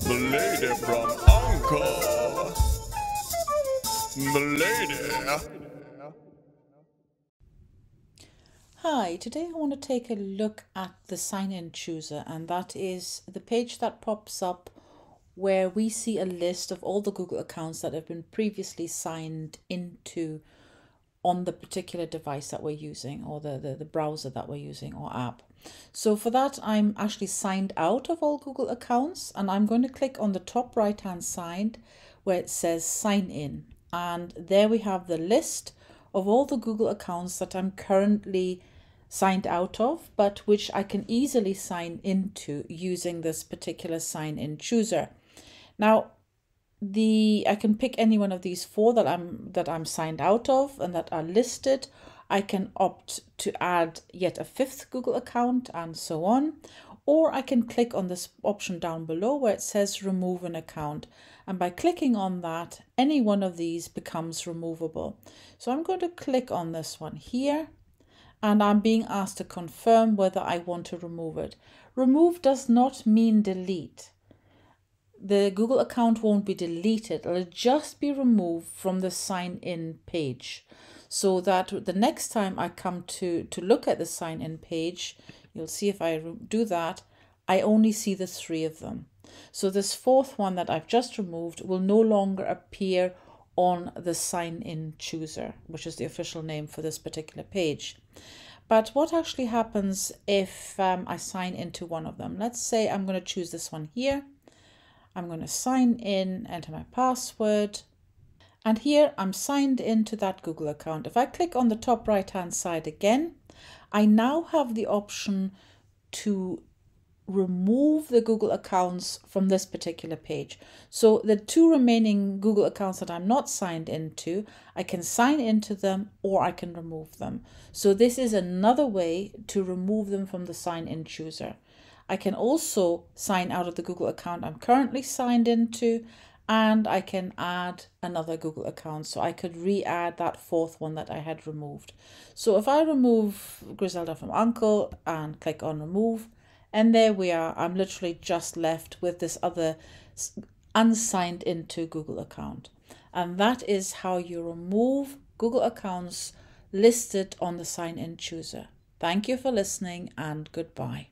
The lady from Uncle. The lady. Hi, today I want to take a look at the sign in chooser, and that is the page that pops up where we see a list of all the Google accounts that have been previously signed into on the particular device that we're using or the, the, the browser that we're using or app. So for that, I'm actually signed out of all Google accounts and I'm going to click on the top right hand side where it says sign in. And there we have the list of all the Google accounts that I'm currently signed out of, but which I can easily sign into using this particular sign in chooser. Now, the I can pick any one of these four that I'm that I'm signed out of and that are listed. I can opt to add yet a fifth Google account and so on. Or I can click on this option down below where it says remove an account. And by clicking on that, any one of these becomes removable. So I'm going to click on this one here and I'm being asked to confirm whether I want to remove it. Remove does not mean delete the Google account won't be deleted, it'll just be removed from the sign in page. So that the next time I come to, to look at the sign in page, you'll see if I do that, I only see the three of them. So this fourth one that I've just removed will no longer appear on the sign in chooser, which is the official name for this particular page. But what actually happens if um, I sign into one of them? Let's say I'm going to choose this one here I'm going to sign in, enter my password. And here I'm signed into that Google account. If I click on the top right hand side again, I now have the option to remove the Google accounts from this particular page. So the two remaining Google accounts that I'm not signed into, I can sign into them or I can remove them. So this is another way to remove them from the sign in chooser. I can also sign out of the Google account I'm currently signed into and I can add another Google account. So I could re-add that fourth one that I had removed. So if I remove Griselda from Uncle and click on remove, and there we are, I'm literally just left with this other unsigned into Google account. And that is how you remove Google accounts listed on the sign in chooser. Thank you for listening and goodbye.